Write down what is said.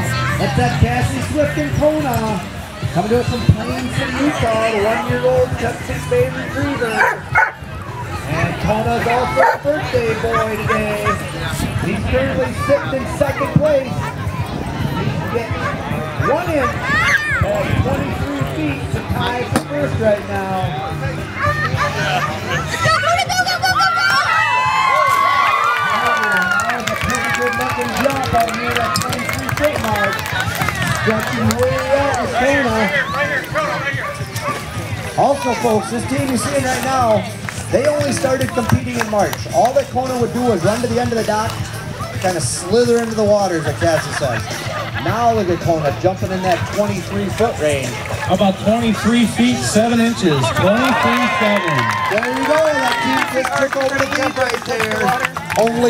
That's that Cassie Swift and Kona. Coming to us from Plain City, Utah, the one-year-old Chesapeake Bay Retriever. And Kona's also a birthday boy today. He's currently sixth in second place. He can get one inch at 23 feet to tie for first right now. Good looking jump out near that 23 foot mark. Stretching way out with Kona. Also, folks, this team you're seeing right now, they only started competing in March. All that Kona would do was run to the end of the dock, kind of slither into the waters, like Cassie says. Now look at Kona jumping in that 23 foot range. About 23 feet, 7 inches. 23 7. There you go, that team just took over the lead right there. Only